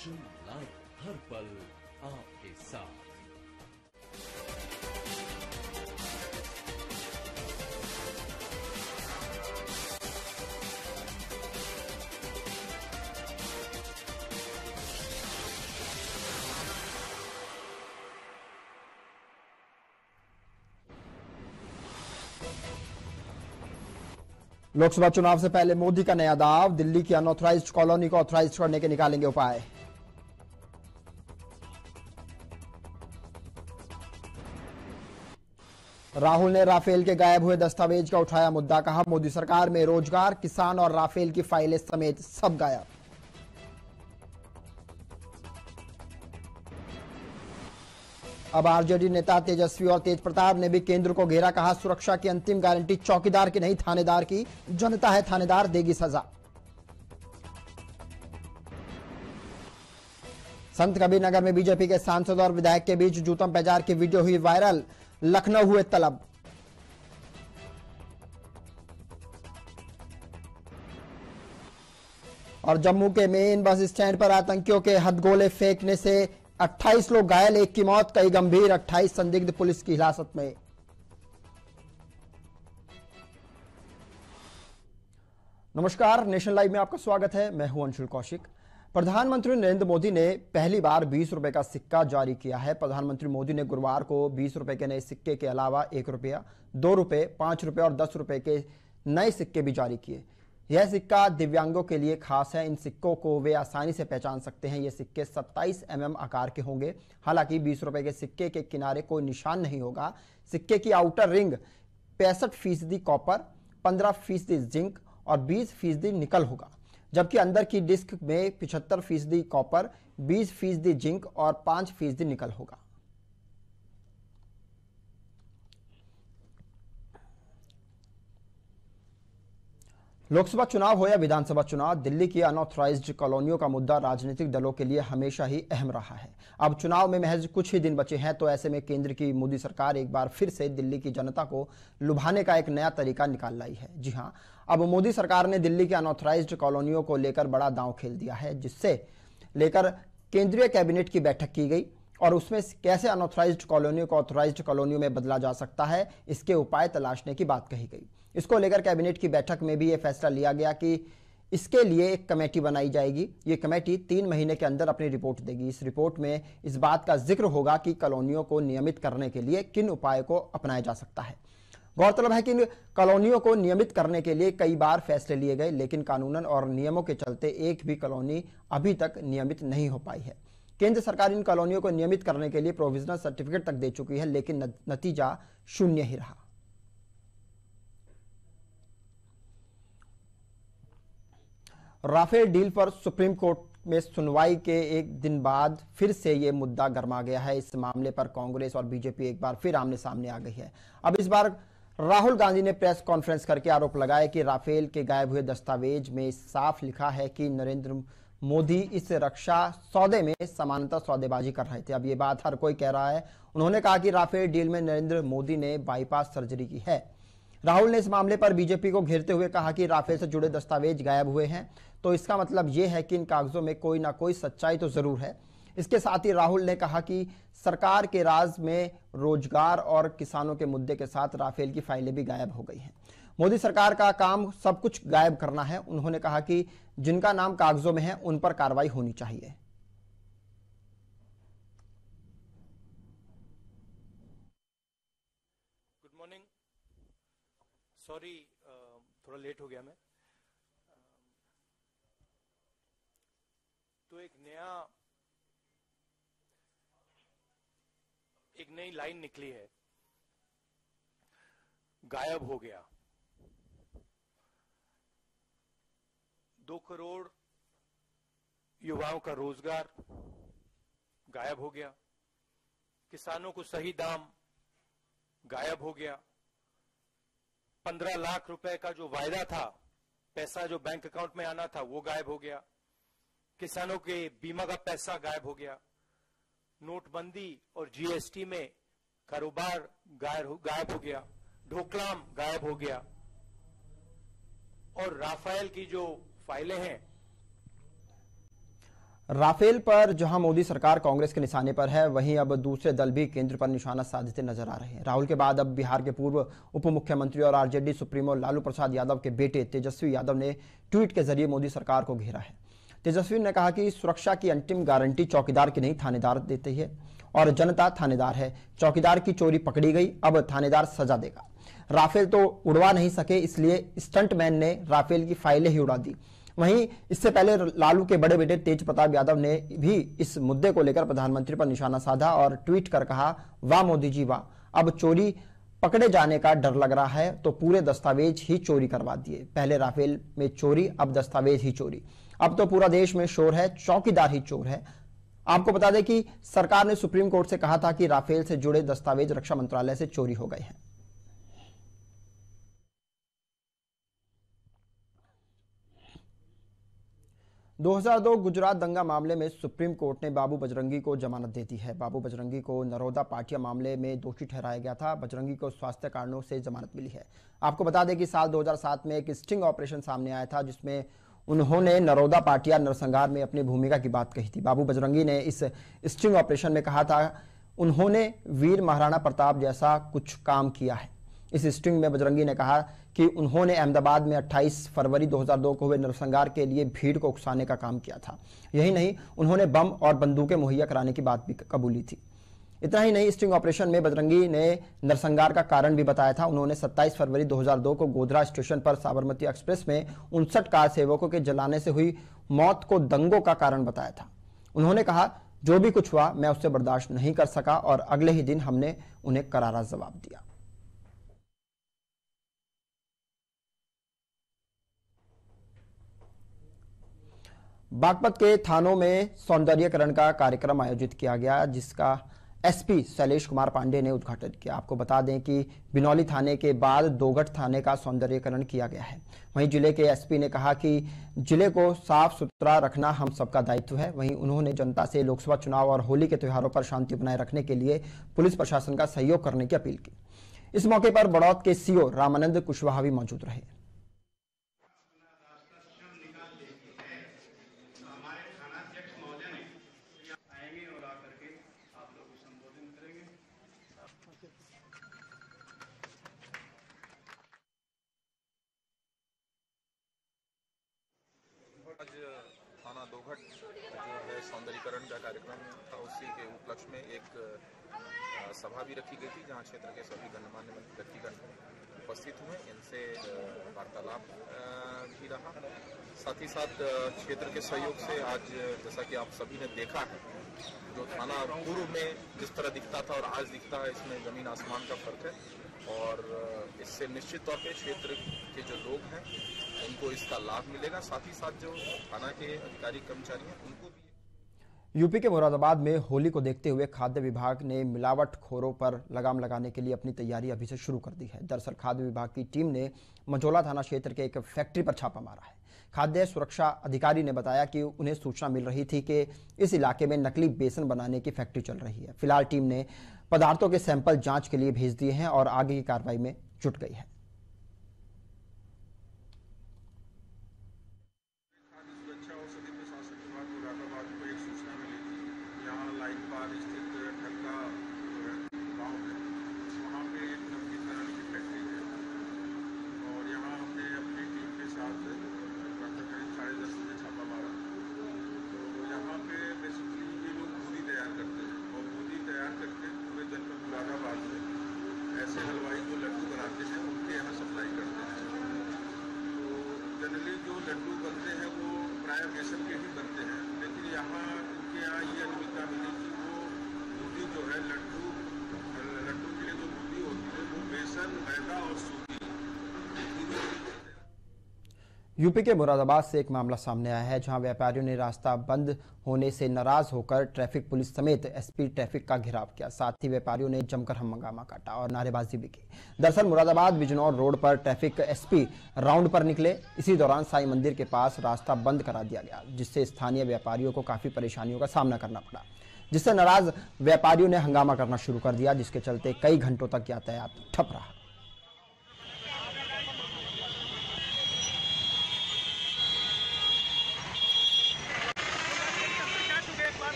Nation live हर पल आपके साथ। लोकसभा चुनाव से पहले मोदी का नया दाव, दिल्ली की अनऑथराइज्ड कॉलोनी को ऑथराइज करने के निकालेंगे उपाय। राहुल ने राफेल के गायब हुए दस्तावेज़ का उठाया मुद्दा, कहा, मोदी सरकार में रोज़गार, किसान और राफेल की फाइलें समेत सब गायब। अब आरजेडी नेता तेजस्वी और तेज प्रताप ने भी केंद्र को घेरा, कहा, सुरक्षा की अंतिम गारंटी चौकीदार की नहीं, थानेदार की जनता है, थानेदार देगी सजा। संत कबीर नगर में बीजेपी के सांसद और विधायक के बीच जूतम पैजार की वीडियो हुई वायरल। लखनऊ हुए तलब। और जम्मू के मेन बस स्टैंड पर आतंकियों के हथगोले फेंकने से 28 लोग घायल, एक की मौत, कई गंभीर 28 संदिग्ध पुलिस की हिरासत में। नमस्कार, नेशनल लाइव में आपका स्वागत है। मैं हूँ अंशुल कौशिक। प्रधानमंत्री नरेंद्र मोदी ने पहली बार बीस रुपए का सिक्का जारी किया है। प्रधानमंत्री मोदी ने गुरुवार को बीस रुपए के नए सिक्के के अलावा एक रुपया, दो रुपए, पाँच रुपए और दस रुपए के नए सिक्के भी जारी किए। यह सिक्का दिव्यांगों के लिए खास है। इन सिक्कों को वे आसानी से पहचान सकते हैं। ये सिक्के 27 एमएम आकार के होंगे। हालाँकि बीस रुपए के सिक्के के किनारे कोई निशान नहीं होगा। सिक्के की आउटर रिंग पैंसठ फ़ीसदी कॉपर, पंद्रह फ़ीसदी जिंक और बीस फ़ीसदी निकल होगा। जबकि अंदर की डिस्क में पिछहत्तर फ़ीसदी कॉपर, बीस फ़ीसदी जिंक और पाँच फ़ीसदी निकल होगा। लोकसभा चुनाव हो या विधानसभा चुनाव, दिल्ली की अनऑथराइज्ड कॉलोनियों का मुद्दा राजनीतिक दलों के लिए हमेशा ही अहम रहा है। अब चुनाव में महज कुछ ही दिन बचे हैं तो ऐसे में केंद्र की मोदी सरकार एक बार फिर से दिल्ली की जनता को लुभाने का एक नया तरीका निकाल लाई है। जी हाँ अब मोदी सरकार ने दिल्ली की अनऑथराइज्ड कॉलोनियों को लेकर बड़ा दांव खेल दिया है, जिससे लेकर केंद्रीय कैबिनेट की बैठक की गई और उसमें कैसे अनऑथराइज्ड कॉलोनियों को ऑथराइज्ड कॉलोनियों में बदला जा सकता है, इसके उपाय तलाशने की बात कही गई। इसको लेकर कैबिनेट की बैठक में भी यह फैसला लिया गया कि इसके लिए एक कमेटी बनाई जाएगी। ये कमेटी तीन महीने के अंदर अपनी रिपोर्ट देगी। इस रिपोर्ट में इस बात का ज़िक्र होगा कि कॉलोनियों को नियमित करने के लिए किन उपायों को अपनाया जा सकता है। गौरतलब है कि कॉलोनियों को नियमित करने के लिए कई बार फैसले लिए गए, लेकिन कानूनन और नियमों के चलते एक भी कॉलोनी अभी तक नियमित नहीं हो पाई है। केंद्र सरकार इन कॉलोनियों को नियमित करने के लिए प्रोविजनल सर्टिफिकेट तक दे चुकी है, लेकिन नतीजा शून्य ही रहा। राफेल डील पर सुप्रीम कोर्ट में सुनवाई के एक दिन बाद फिर से ये मुद्दा गर्मा गया है। इस मामले पर कांग्रेस और बीजेपी एक बार फिर आमने सामने आ गई है। अब इस बार राहुल गांधी ने प्रेस कॉन्फ्रेंस करके आरोप लगाया कि राफेल के गायब हुए दस्तावेज़ में साफ़ लिखा है कि नरेंद्र मोदी इस रक्षा सौदे में समानता सौदेबाजी कर रहे थे। अब ये बात हर कोई कह रहा है। उन्होंने कहा कि राफेल डील में नरेंद्र मोदी ने बाईपास सर्जरी की है। राहुल ने इस मामले पर बीजेपी को घेरते हुए कहा कि राफेल से जुड़े दस्तावेज़ गायब हुए हैं। तो इसका मतलब यह है कि इन कागजों में कोई ना कोई सच्चाई तो ज़रूर है। इसके साथ ही राहुल ने कहा कि सरकार के राज में रोज़गार और किसानों के मुद्दे के साथ राफेल की फाइलें भी गायब हो गई हैं। मोदी सरकार का काम सब कुछ गायब करना है। उन्होंने कहा कि जिनका नाम कागजों में है, उन पर कार्रवाई होनी चाहिए गुड मॉर्निंग सॉरी थोड़ा लेट हो गया मैं। तो एक नया, एक नई लाइन निकली है। गायब हो गया। दो करोड़ युवाओं का रोज़गार गायब हो गया। किसानों को सही दाम गायब हो गया। पंद्रह लाख रुपए का जो वायदा था, पैसा जो बैंक अकाउंट में आना था, वो गायब हो गया। किसानों के बीमा का पैसा गायब हो गया। नोटबंदी और जीएसटी में कारोबार गायब हो गया। ढोकलाम गायब हो गया। और राफेल की जो फाइलें हैं राफेल पर, जहाँ मोदी सरकार कांग्रेस के निशाने पर है, वहीं अब दूसरे दल भी केंद्र पर निशाना साधते नज़र आ रहे हैं। राहुल के बाद अब बिहार के पूर्व उप मुख्यमंत्री और आरजेडी सुप्रीमो लालू प्रसाद यादव के बेटे तेजस्वी यादव ने ट्वीट के ज़रिए मोदी सरकार को घेरा है। तेजस्वी ने कहा कि सुरक्षा की अंतिम गारंटी चौकीदार की नहीं, थानेदार देती है और जनता थानेदार है। चौकीदार की चोरी पकड़ी गई, अब थानेदार सजा देगा। राफेल तो उड़वा नहीं सके, इसलिए स्टंटमैन ने राफेल की फाइलें ही उड़ा दी। वहीं इससे पहले लालू के बड़े बेटे तेज प्रताप यादव ने भी इस मुद्दे को लेकर प्रधानमंत्री पर निशाना साधा और ट्वीट कर कहा, वाह मोदी जी, वाह, अब चोरी पकड़े जाने का डर लग रहा है तो पूरे दस्तावेज़ ही चोरी करवा दिए। पहले राफेल में चोरी, अब दस्तावेज़ ही चोरी। अब तो पूरा देश में शोर है, चौकीदार ही चोर है। आपको बता दें कि सरकार ने सुप्रीम कोर्ट से कहा था कि राफेल से जुड़े दस्तावेज़ रक्षा मंत्रालय से चोरी हो गए हैं। 2002 गुजरात दंगा मामले में सुप्रीम कोर्ट ने बाबू बजरंगी को जमानत दे दी है। बाबू बजरंगी को नरोदा पाटिया मामले में दोषी ठहराया गया था। बजरंगी को स्वास्थ्य कारणों से जमानत मिली है। आपको बता दें कि साल 2007 में एक स्टिंग ऑपरेशन सामने आया था, जिसमें उन्होंने नरोदा पाटिया नरसंहार में अपनी भूमिका की बात कही थी। बाबू बजरंगी ने इस स्टिंग ऑपरेशन में कहा था, उन्होंने वीर महाराणा प्रताप जैसा कुछ काम किया है। इस स्ट्रिंग में बजरंगी ने कहा कि उन्होंने अहमदाबाद में 28 फरवरी 2002 को हुए नरसंहार के लिए भीड़ को उकसाने का काम किया था। यही नहीं, उन्होंने बम और बंदूकें मुहैया कराने की बात भी कबूली थी। इतना ही नहीं, स्ट्रिंग ऑपरेशन में बजरंगी ने नरसंहार का कारण भी बताया था। उन्होंने 27 फरवरी 2002 को गोधरा स्टेशन पर साबरमती एक्सप्रेस में उनसठ कार सेवकों के जलाने से हुई मौत को दंगों का कारण बताया था। उन्होंने कहा, जो भी कुछ हुआ, मैं उससे बर्दाश्त नहीं कर सका और अगले ही दिन हमने उन्हें करारा जवाब दिया। बागपत के थानों में सौंदर्यकरण का कार्यक्रम आयोजित किया गया, जिसका एसपी शैलेश कुमार पांडे ने उद्घाटन किया। आपको बता दें कि बिनौली थाने के बाद दोगठ थाने का सौंदर्यकरण किया गया है। वहीं ज़िले के एसपी ने कहा कि ज़िले को साफ़ सुथरा रखना हम सबका दायित्व है। वहीं उन्होंने जनता से लोकसभा चुनाव और होली के त्योहारों पर शांति बनाए रखने के लिए पुलिस प्रशासन का सहयोग करने की अपील की। इस मौके पर बड़ौद के सीओ रामानंद कुशवाहा भी मौजूद रहे आज थाना दोघट जो है सौंदर्यीकरण का कार्यक्रम था उसी के उपलक्ष्य में एक सभा भी रखी गई थी, जहाँ क्षेत्र के सभी गणमान्य व्यक्तिगण उपस्थित हुए। इनसे वार्तालाप भी रहा। साथ ही साथ क्षेत्र के सहयोग से आज, जैसा कि आप सभी ने देखा है, जो थाना पूर्व में जिस तरह दिखता था और आज दिखता है, इसमें ज़मीन आसमान का फ़र्क है। और इससे निश्चित तौर पे क्षेत्र के जो लोग हैं, उनको इसका लाभ मिलेगा। साथ ही साथ जो थाना के अधिकारी कर्मचारी हैं, उनको भी यूपी के मुरादाबाद में होली को देखते हुए खाद्य विभाग ने मिलावट खोरों पर लगाम लगाने के लिए अपनी तैयारी अभी से शुरू कर दी है। दरअसल खाद्य विभाग की टीम ने मझोला थाना क्षेत्र के एक फैक्ट्री पर छापा मारा है। खाद्य सुरक्षा अधिकारी ने बताया कि उन्हें सूचना मिल रही थी कि इस इलाके में नकली बेसन बनाने की फैक्ट्री चल रही है। फ़िलहाल टीम ने पदार्थों के सैंपल जाँच के लिए भेज दिए हैं और आगे की कार्रवाई में जुट गई है। यूपी के मुरादाबाद से एक मामला सामने आया है, जहाँ व्यापारियों ने रास्ता बंद होने से नाराज़ होकर ट्रैफ़िक पुलिस समेत एसपी ट्रैफ़िक का घेराव किया। साथ ही व्यापारियों ने जमकर हंगामा काटा और नारेबाजी भी की। दरअसल मुरादाबाद बिजनौर रोड पर ट्रैफ़िक एसपी राउंड पर निकले। इसी दौरान साई मंदिर के पास रास्ता बंद करा दिया गया, जिससे स्थानीय व्यापारियों को काफ़ी परेशानियों का सामना करना पड़ा, जिससे नाराज़ व्यापारियों ने हंगामा करना शुरू कर दिया, जिसके चलते कई घंटों तक यातायात ठप रहा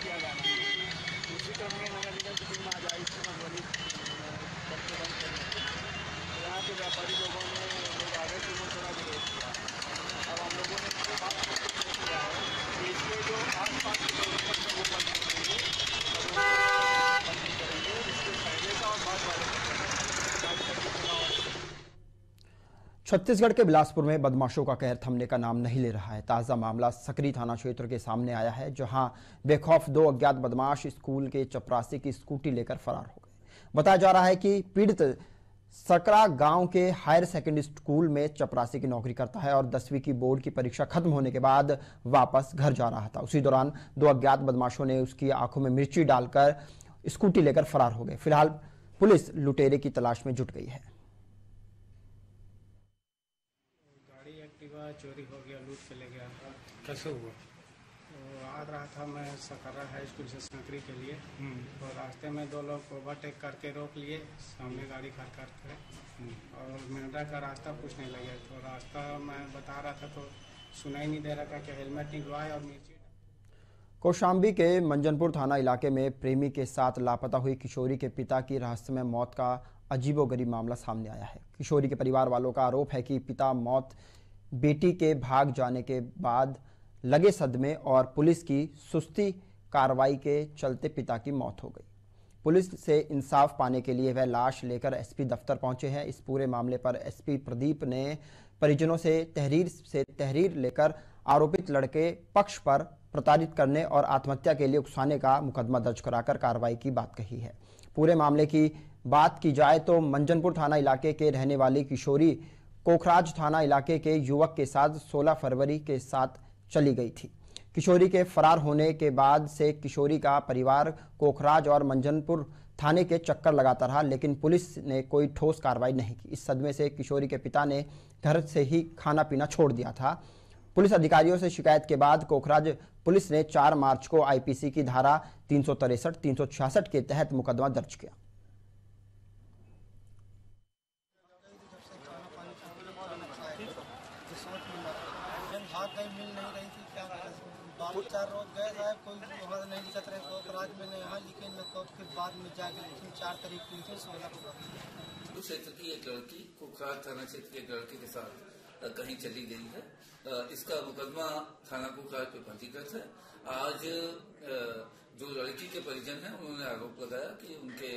किया जा रहा है उसी क्रम में नगर निगम की टीम आज आई थी मधुबनी बंद को बंद करने के लिए। तो यहाँ के व्यापारी लोगों ने लोग आ गए थे वो थोड़ा विरोध किया अब हम लोगों ने इसको बात करके किया है कि इसके जो आस पास के लोग हैं वो बंद करेंगे और वो बंद नहीं करेंगे इसके पहले का और बाद वाले का गाड़ी करके चुनाव आयोग छत्तीसगढ़ के बिलासपुर में बदमाशों का कहर थमने का नाम नहीं ले रहा है। ताज़ा मामला सकरी थाना क्षेत्र के सामने आया है, जहाँ बेखौफ दो अज्ञात बदमाश स्कूल के चपरासी की स्कूटी लेकर फरार हो गए। बताया जा रहा है कि पीड़ित सकरा गाँव के हायर सेकेंडरी स्कूल में चपरासी की नौकरी करता है और दसवीं की बोर्ड की परीक्षा खत्म होने के बाद वापस घर जा रहा था। उसी दौरान दो अज्ञात बदमाशों ने उसकी आँखों में मिर्ची डालकर स्कूटी लेकर फरार हो गए। फ़िलहाल पुलिस लुटेरे की तलाश में जुट गई है गाड़ी एक्टिवा चोरी हो गया लूट के ले गया। कैसे हुआ? तो आ रहा था मैं सकरा हाई स्कूल से सकरी के लिए। तो रास्ते में दो लोग ओवरटेक करके रोक लिए सामने गाड़ी खड़ कर के। और मेरा का रास्ता पूछने लगे। तो रास्ता मैं बता रहा था तो सुनाई नहीं दे रहा था कि हेलमेट निकलवाए और मिर्ची कौशाम्बी के मंजनपुर थाना इलाके में प्रेमी के साथ लापता हुई किशोरी के पिता की रहस्यमय मौत का अजीबोगरीब मामला सामने आया है। किशोरी के परिवार वालों का आरोप है कि पिता मौत बेटी के भाग जाने के बाद लगे सदमे और पुलिस की सुस्ती कार्रवाई के चलते पिता की मौत हो गई। पुलिस से इंसाफ पाने के लिए वह लाश लेकर एसपी दफ्तर पहुँचे हैं। इस पूरे मामले पर एसपी प्रदीप ने परिजनों से तहरीर से तहरीर लेकर आरोपित लड़के पक्ष पर प्रताड़ित करने और आत्महत्या के लिए उकसाने का मुकदमा दर्ज कराकर कार्रवाई की बात कही है। पूरे मामले की बात की जाए तो मंजनपुर थाना इलाके के रहने वाली किशोरी कोखराज थाना इलाके के युवक के साथ 16 फरवरी के साथ चली गई थी। किशोरी के फरार होने के बाद से किशोरी का परिवार कोखराज और मंजनपुर थाने के चक्कर लगाता रहा, लेकिन पुलिस ने कोई ठोस कार्रवाई नहीं की। इस सदमे से किशोरी के पिता ने घर से ही खाना पीना छोड़ दिया था। पुलिस अधिकारियों से शिकायत के बाद कोखराज पुलिस ने 4 मार्च को आईपीसी की धारा तीन सौ के तहत मुकदमा दर्ज किया भाग गई मिल नहीं रही थी क्या करें बाल चार रोज गए साहब कोई वहाँ नहीं दिखत रहे तो राज में यहाँ लिखे न तो फिर बाद में जाके लिखी चार तारीख को लिखे सोलह को उस क्षेत्र की एक लड़की कुखराज थाना क्षेत्र के एक लड़के के साथ कहीं चली गई है। इसका मुकदमा थाना कुखराज पे पंजीकृत है। आज जो लड़की के परिजन हैं, उन्होंने आरोप लगाया कि उनके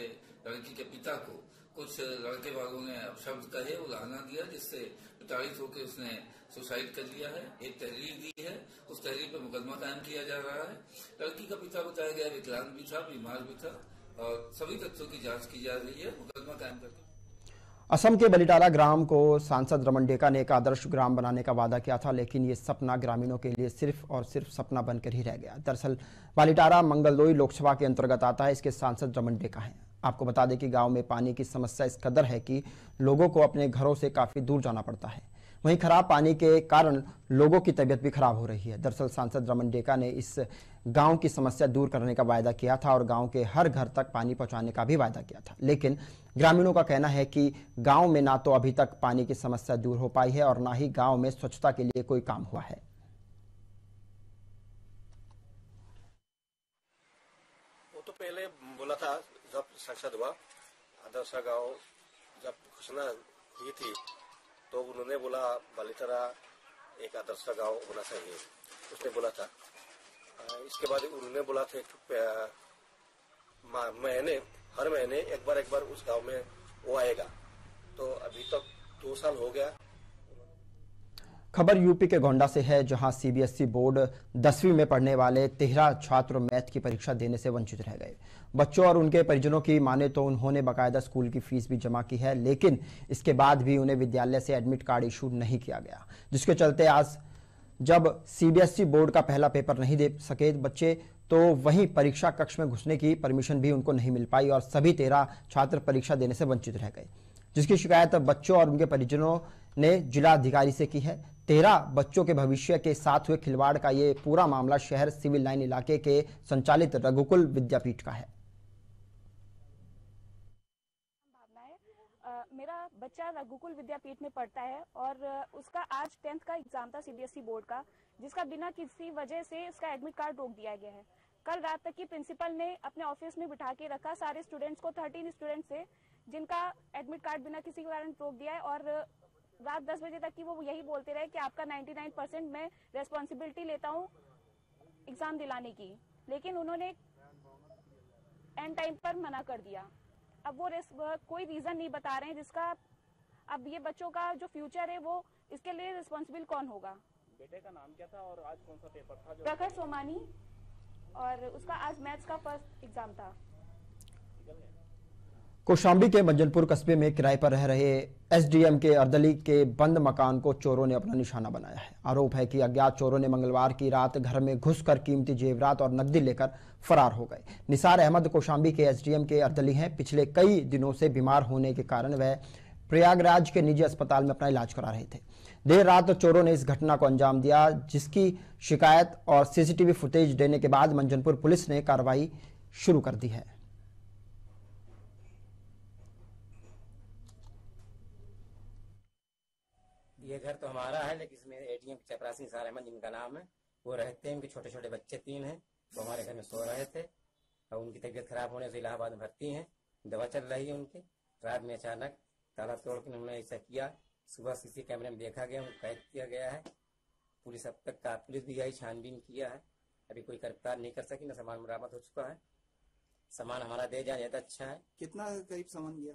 लड़की के पिता को कुछ लड़के वालों ने अपशब्द कहे उलाहना दिया, जिससे प्रताड़ित होकर उसने सुसाइड कर लिया है, एक तहरीर दी है, उस तहरीर पर मुकदमा कायम किया जा रहा है। लड़की का पिता बताया गया, विकलांग भी था, बीमार भी था, और सभी तथ्यों की जाँच की जा रही है, मुकदमा कायम करके। असम के बलिटाला ग्राम को सांसद रमन डेका ने एक आदर्श ग्राम बनाने का वादा किया था, लेकिन ये सपना ग्रामीणों के लिए सिर्फ़ और सिर्फ़ सपना बनकर ही रह गया। दरअसल बालिटारा मंगलदोई लोकसभा के अंतर्गत आता है, इसके सांसद रमन डेका हैं। आपको बता दें कि गाँव में पानी की समस्या इस कदर है कि लोगों को अपने घरों से काफ़ी दूर जाना पड़ता है। वहीं खराब पानी के कारण लोगों की तबीयत भी खराब हो रही है। दरअसल सांसद रमन डेका ने इस गाँव की समस्या दूर करने का वायदा किया था और गाँव के हर घर तक पानी पहुँचाने का भी वायदा किया था। लेकिन ग्रामीणों का कहना है कि गाँव में ना तो अभी तक पानी की समस्या दूर हो पाई है और ना ही गाँव में स्वच्छता के लिए कोई काम हुआ है। वो तो पहले बोला था साक्षात हुआ आदर्शा गाँव जब घोषणा हुई थी तो उन्होंने बोला बालितरा एक आदर्श गाँव होना चाहिए उसने बोला था इसके बाद उन्होंने बोला था महीने हर महीने एक बार एक बार उस गाँव में वो आएगा तो अभी तक दो साल हो गया खबर यूपी के गोंडा से है, जहाँ सीबीएसई बोर्ड दसवीं में पढ़ने वाले तेरह छात्र मैथ की परीक्षा देने से वंचित रह गए। बच्चों और उनके परिजनों की माने तो उन्होंने बकायदा स्कूल की फ़ीस भी जमा की है, लेकिन इसके बाद भी उन्हें विद्यालय से एडमिट कार्ड इशू नहीं किया गया, जिसके चलते आज जब सीबीएसई बोर्ड का पहला पेपर नहीं दे सके बच्चे तो वहीं परीक्षा कक्ष में घुसने की परमिशन भी उनको नहीं मिल पाई और सभी तेरह छात्र परीक्षा देने से वंचित रह गए, जिसकी शिकायत बच्चों और उनके परिजनों ने जिला अधिकारी से की है। तेरह बच्चों के भविष्य के साथ हुए खिलवाड़ का ये पूरा मामला शहर सिविल लाइन इलाके के संचालित रघुकुल विद्यापीठ का है। मेरा बच्चा रघुकुल विद्यापीठ में पढ़ता है और उसका आज टेंथ का एग्ज़ाम था सीबीएसई बोर्ड का, जिसका बिना किसी वजह से उसका एडमिट कार्ड रोक दिया गया है। कल रात तक की प्रिंसिपल ने अपने ऑफ़िस में बिठा के रखा सारे स्टूडेंट्स को थर्टीन स्टूडेंट्स थे जिनका एडमिट कार्ड बिना किसी कारण रोक दिया है और रात 10 बजे तक की वो यही बोलते रहे कि आपका 99 परसेंट मैं रेस्पॉन्सिबिलिटी लेता हूँ एग्ज़ाम दिलाने की। लेकिन उन्होंने एंड टाइम पर मना कर दिया। अब वो कोई रीजन नहीं बता रहे हैं जिसका अब ये बच्चों का जो फ्यूचर है वो इसके लिए रिस्पॉन्सिबल कौन होगा? बेटे का नाम क्या था और आज कौन सा पेपर था जो प्रखर सोमानी और उसका आज मैथ्स का फ़र्स्ट एग्ज़ाम था। कौशाम्बी के मंजनपुर कस्बे में किराए पर रह रहे एसडीएम के अर्दली के बंद मकान को चोरों ने अपना निशाना बनाया है। आरोप है कि अज्ञात चोरों ने मंगलवार की रात घर में घुसकर कीमती जेवरात और नकदी लेकर फरार हो गए। निसार अहमद कोशाम्बी के एसडीएम के अर्दली हैं। पिछले कई दिनों से बीमार होने के कारण वह प्रयागराज के निजी अस्पताल में अपना इलाज करा रहे थे। देर रात चोरों ने इस घटना को अंजाम दिया, जिसकी शिकायत और सीसीटीवी फुटेज देने के बाद मंजनपुर पुलिस ने कार्रवाई शुरू कर दी है। ये घर तो हमारा है, लेकिन इसमें एटीएम चपरासी सार अहमद जिनका नाम है, वो रहते हैं, उनके छोटे छोटे बच्चे तीन हैं, वो हमारे घर में सो रहे थे। और उनकी तबीयत खराब होने से इलाहाबाद में भर्ती हैं, दवा चल रही है उनकी, रात में अचानक ताला तोड़ के उन्होंने ऐसा किया, सुबह सीसी कैमरे में देखा गया, उनको कैद किया गया है। पुलिस अब तक का पुलिस भी यही छानबीन किया है। अभी कोई गिरफ़्तार नहीं कर सकी, न सामान बरामद हो चुका है। सामान हमारा दे जाए ज़्यादा अच्छा है। कितना करीब सामान गया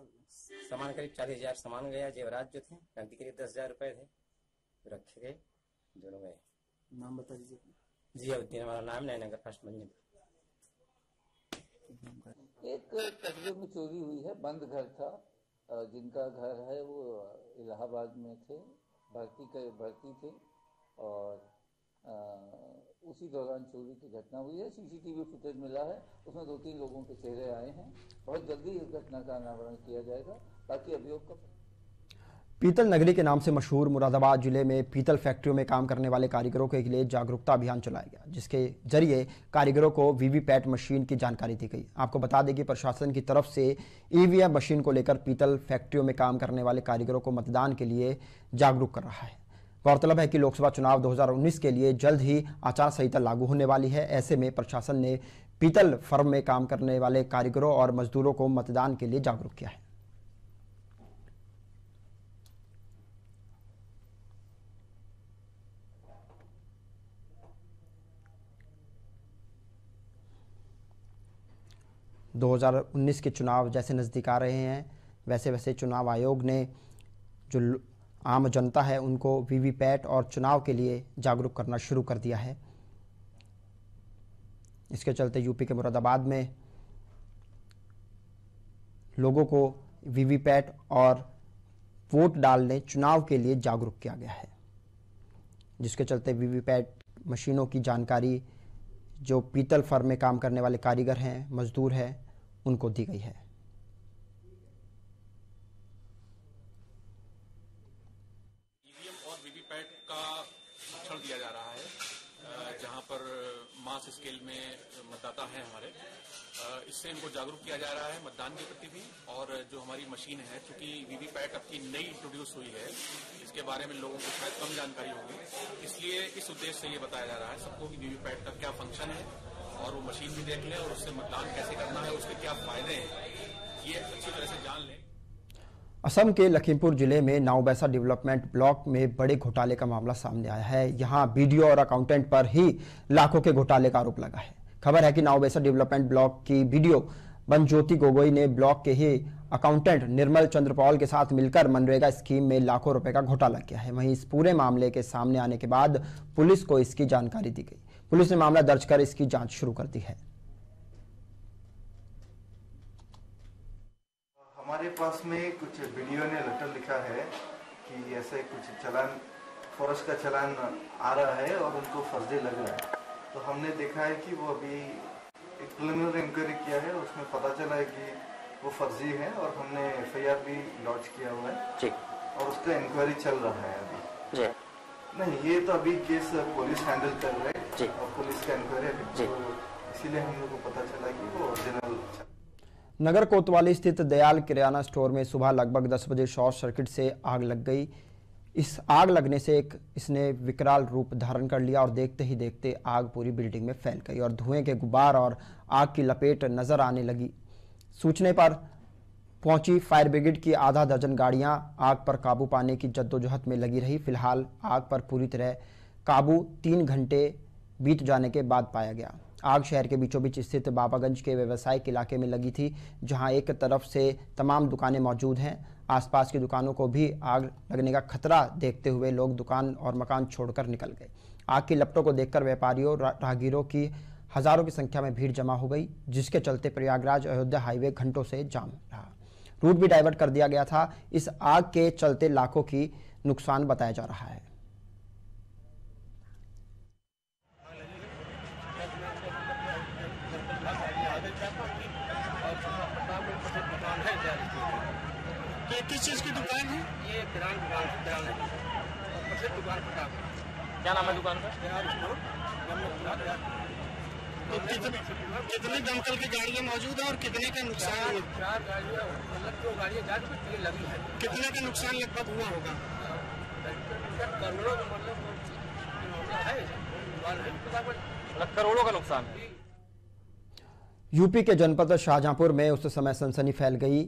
सामान करीब चालीस हज़ार सामान गया। जेवरात जो थे नकदी करीब दस हज़ार रुपए थे। रखे गए दोनों गए। नाम बता दीजिए जियाउद्दीन हमारा नाम नगर फ़र्स्ट मंजिल एक कस्बे में चोरी हुई है बंद घर था। जिनका घर है वो इलाहाबाद में थे भर्ती कर भर्ती थे। और आ, उसी दौरान चोरी की घटना हुई है। सीसीटीवी फुटेज मिला है। उसमें दो तीन लोगों के चेहरे आए हैं। बहुत जल्दी इस घटना का अनावरण किया जाएगा। ताकि अभियोग का पीतल नगरी के नाम से मशहूर मुरादाबाद ज़िले में पीतल फैक्ट्रियों में काम करने वाले कारीगरों के लिए जागरूकता अभियान चलाया गया जिसके ज़रिए कारीगरों को वीवीपैट मशीन की जानकारी दी गई। आपको बता दें कि प्रशासन की तरफ़ से ईवीएम मशीन को लेकर पीतल फैक्ट्रियों में काम करने वाले कारीगरों को मतदान के लिए जागरूक कर रहा है। गौरतलब है कि लोकसभा चुनाव 2019 के लिए जल्द ही आचार संहिता लागू होने वाली है। ऐसे में प्रशासन ने पीतल फर्म में काम करने वाले कारीगरों और मजदूरों को मतदान के लिए जागरूक किया है। दो हज़ार उन्नीस के चुनाव जैसे नज़दीक आ रहे हैं वैसे वैसे चुनाव आयोग ने जो आम जनता है उनको वीवीपैट और चुनाव के लिए जागरूक करना शुरू कर दिया है। इसके चलते यूपी के मुरादाबाद में लोगों को वीवीपैट और वोट डालने, चुनाव के लिए जागरूक किया गया है। जिसके चलते वीवीपैट मशीनों की जानकारी, जो पीतल फर्म में काम करने वाले कारीगर हैं, मजदूर हैं, उनको दी गई है दिया जा रहा है जहाँ पर स्केल में मतदाता हैं हमारे। इससे इनको जागरूक किया जा रहा है मतदान के प्रति भी और जो हमारी मशीन है, चूँकि वीवीपैट अब की नई इंट्रोड्यूस हुई है, इसके बारे में लोगों को शायद कम जानकारी होगी। इसलिए इस उद्देश्य से ये बताया जा रहा है सबको कि वीवीपैट का क्या फ़ंक्शन है और वो मशीन भी देख लें और उससे मतदान कैसे करना है, उसके क्या फ़ायदे हैं, ये अच्छी तरह से जान लें। असम के लखीमपुर ज़िले में नावबैसा डेवलपमेंट ब्लॉक में बड़े घोटाले का मामला सामने आया है। यहाँ बीडीओ और अकाउंटेंट पर ही लाखों के घोटाले का आरोप लगा है। खबर है कि नावबैसा डेवलपमेंट ब्लॉक की बीडीओ बनज्योति गोगोई ने ब्लॉक के ही अकाउंटेंट निर्मल चंद्रपॉल के साथ मिलकर मनरेगा स्कीम में लाखों रुपए का घोटाला किया है। वहीं इस पूरे मामले के सामने आने के बाद पुलिस को इसकी जानकारी दी गई। पुलिस ने मामला दर्ज कर इसकी जाँच शुरू कर दी है। हमारे पास में कुछ वीडियो ने लेटर लिखा है कि ऐसे कुछ चलान फॉरेस्ट का चलान आ रहा है और उनको फर्जी लग रहा है। तो हमने देखा है कि वो अभी एक प्रिलिमिनरी इंक्वायरी किया है उसमें पता चला है कि वो फर्जी है और हमने एफआईआर भी लॉन्च किया हुआ है। जी। और उसका इंक्वायरी चल रहा है अभी। जी। नहीं ये तो अभी केस पुलिस हैंडल कर रहे हैं और पुलिस का इंक्वायरी तो इसीलिए हम लोग को पता चला कि वो ओरिजिनल नगर कोतवाली स्थित दयाल किराना स्टोर में सुबह लगभग 10 बजे शॉर्ट सर्किट से आग लग गई। इस आग लगने से एक इसने विकराल रूप धारण कर लिया और देखते ही देखते आग पूरी बिल्डिंग में फैल गई और धुएँ के गुब्बार और आग की लपेट नज़र आने लगी। सूचने पर पहुँची फायर ब्रिगेड की आधा दर्जन गाड़ियाँ आग पर काबू पाने की जद्दोजहद में लगी रही। फ़िलहाल आग पर पूरी तरह काबू तीन घंटे बीत जाने के बाद पाया गया। आग शहर के बीचों बीच स्थित बाबागंज के व्यवसायिक इलाके में लगी थी, जहाँ एक तरफ़ से तमाम दुकानें मौजूद हैं। आसपास की दुकानों को भी आग लगने का खतरा देखते हुए लोग दुकान और मकान छोड़कर निकल गए। आग की लपटों को देखकर व्यापारियों राहगीरों की हज़ारों की संख्या में भीड़ जमा हो गई, जिसके चलते प्रयागराज अयोध्या हाईवे घंटों से जाम रहा। रूट भी डाइवर्ट कर दिया गया था। इस आग के चलते लाखों की नुकसान बताया जा रहा है किस चीज़ की दुकान है ये किरान दुकान किरान है और प्रसिद्ध दुकान प्रताप क्या नाम है दुकान का? तो कितने कितने दमकल की गाड़ियाँ मौजूद है और कितने का नुकसान चार गाड़ियाँ मतलब गाड़ियाँ जा चुकी लगी है। कितने का नुकसान लगभग हुआ होगा? करोड़ों का मतलब है है। मतलब करोड़ों का नुकसान। यूपी के जनपद शाहजहांपुर में उस समय सनसनी फैल गई।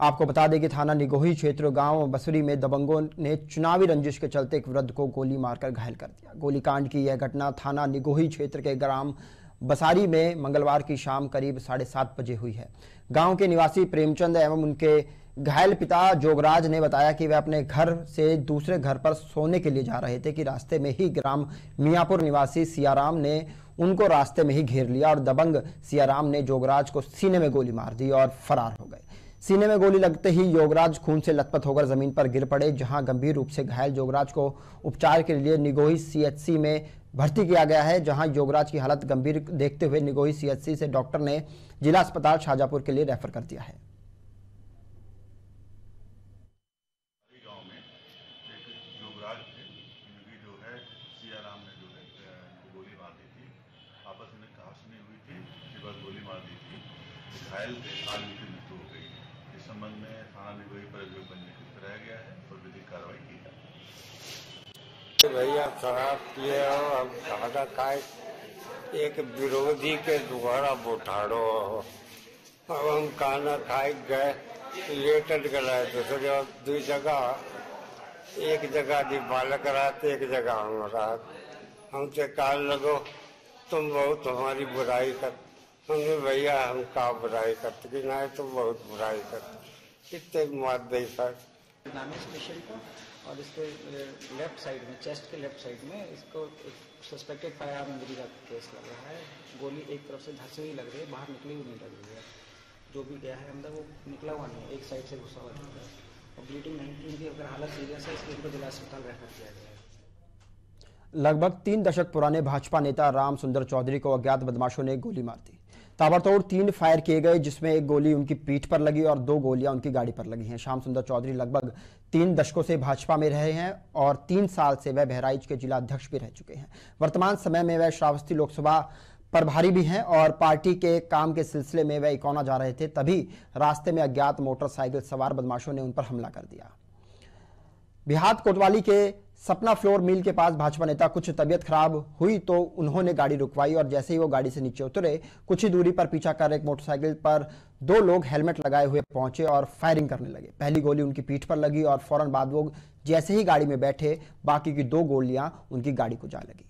आपको बता दें कि थाना निगोही क्षेत्र गाँव बसरी में दबंगों ने चुनावी रंजिश के चलते एक वृद्ध को गोली मारकर घायल कर दिया। गोलीकांड की यह घटना थाना निगोही क्षेत्र के ग्राम बसारी में मंगलवार की शाम करीब साढ़े सात बजे हुई है। गाँव के निवासी प्रेमचंद एवं उनके घायल पिता जोगराज ने बताया कि वे अपने घर से दूसरे घर पर सोने के लिए जा रहे थे कि रास्ते में ही ग्राम मियापुर निवासी सियाराम ने उनको रास्ते में ही घेर लिया और दबंग सियाराम ने जोगराज को सीने में गोली मार दी और फरार हो गए। सीने में गोली लगते ही योगराज खून से लथपथ होकर ज़मीन पर गिर पड़े, जहाँ गंभीर रूप से घायल योगराज को उपचार के लिए निगोही सीएचसी में भर्ती किया गया है, जहाँ योगराज की हालत गंभीर देखते हुए निगोही सीएचसी से डॉक्टर ने जिला अस्पताल शाहजहापुर के लिए रेफर कर दिया है। घायल थे। संबंध में थाना निगोही पर अभियोग पंजीकृत कराया गया है, और विधिक कार्रवाई की जाए भैया शराब पिए हम खाना खाए एक विरोधी के द्वारा बुठाड़ो अब हम खाना खाए गए लेटर गए, दूसरे दो जगह एक जगह दी बालक रात एक जगह हम रात हमसे काल लगो, तुम बहुत हमारी बुराई कर हमने भैया हम का बुराई करते कि ना तो बहुत बुराई करते। इतने मार दे सर। नाम है पेशेंट का और इसके लेफ़्ट साइड में चेस्ट के लेफ़्ट साइड में इसको एक सस्पेक्टेड फायर आर्म इंजरी का केस लग रहा है। गोली एक तरफ़ से धस हुई लग रही है बाहर निकली हुई नहीं लग रही है। जो भी गया है अंदर वो निकला हुआ नहीं है एक साइड से घुसा हुआ है। और ब्लीडिंग नाइनटीन की अगर हालत सीरियस है इसलिए इनको जिला अस्पताल रेफर किया गया है। लगभग तीन दशक पुराने भाजपा नेता राम सुंदर चौधरी को अज्ञात बदमाशों ने गोली मार दी। ताबड़तोड़ तीन फायर किए गए, जिसमें एक गोली उनकी पीठ पर लगी और दो गोलियाँ उनकी गाड़ी पर लगी हैं। श्याम सुंदर चौधरी लगभग तीन दशकों से भाजपा में रहे हैं और तीन साल से वह बहराइच के जिला अध्यक्ष भी रह चुके हैं। वर्तमान समय में वह श्रावस्ती लोकसभा प्रभारी भी हैं और पार्टी के काम के सिलसिले में वह इकोना जा रहे थे, तभी रास्ते में अज्ञात मोटरसाइकिल सवार बदमाशों ने उन पर हमला कर दिया। बिहार कोतवाली के सपना फ्लोर मिल के पास भाजपा नेता कुछ तबियत खराब हुई तो उन्होंने गाड़ी रुकवाई और जैसे ही वो गाड़ी से नीचे उतरे, कुछ ही दूरी पर पीछा कर एक मोटरसाइकिल पर दो लोग हेलमेट लगाए हुए पहुँचे और फायरिंग करने लगे। पहली गोली उनकी पीठ पर लगी और फ़ौरन बाद वो जैसे ही गाड़ी में बैठे, बाकी की दो गोलियाँ उनकी गाड़ी को जा लगी।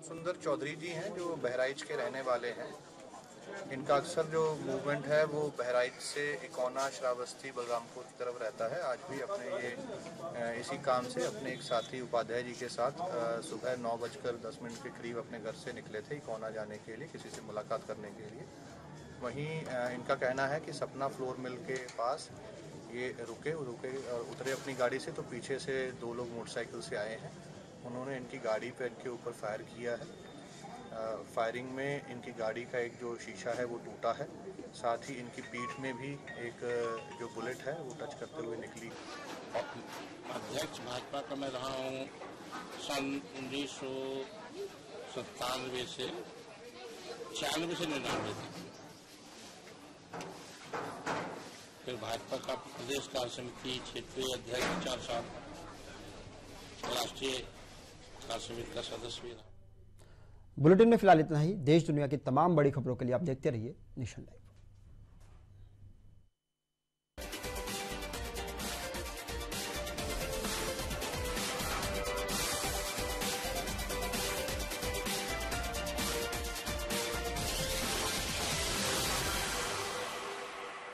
सुंदर चौधरी जी हैं, जो बहराइच के रहने वाले हैं। इनका अक्सर जो मूवमेंट है, वो बहराइच से इकोना, श्रावस्ती, बलरामपुर की तरफ़ रहता है। आज भी अपने ये इसी काम से अपने एक साथी उपाध्याय जी के साथ सुबह नौ बजकर दस मिनट के करीब अपने घर से निकले थे इकोना जाने के लिए, किसी से मुलाकात करने के लिए। वहीं इनका कहना है कि सपना फ्लोर मिल के पास ये रुके रुके उतरे अपनी गाड़ी से तो पीछे से दो लोग मोटरसाइकिल से आए हैं। उन्होंने इनकी गाड़ी पर इनके ऊपर फायर किया है। फायरिंग में इनकी गाड़ी का एक जो शीशा है वो टूटा है। साथ ही इनकी पीठ में भी एक जो बुलेट है वो टच करते हुए निकली। अध्यक्ष, भाजपा का मैं रहा हूँ सन उन्नीस सौ सत्तानवे से छियानवे से निन्यानवे तक फिर भाजपा का प्रदेश कार्य समिति क्षेत्रीय अध्यक्ष चार साल राष्ट्रीय बुलेटिन में फ़िलहाल इतना ही। देश, दुनिया की तमाम बड़ी खबरों के लिए आप देखते रहिए निशन लाइव।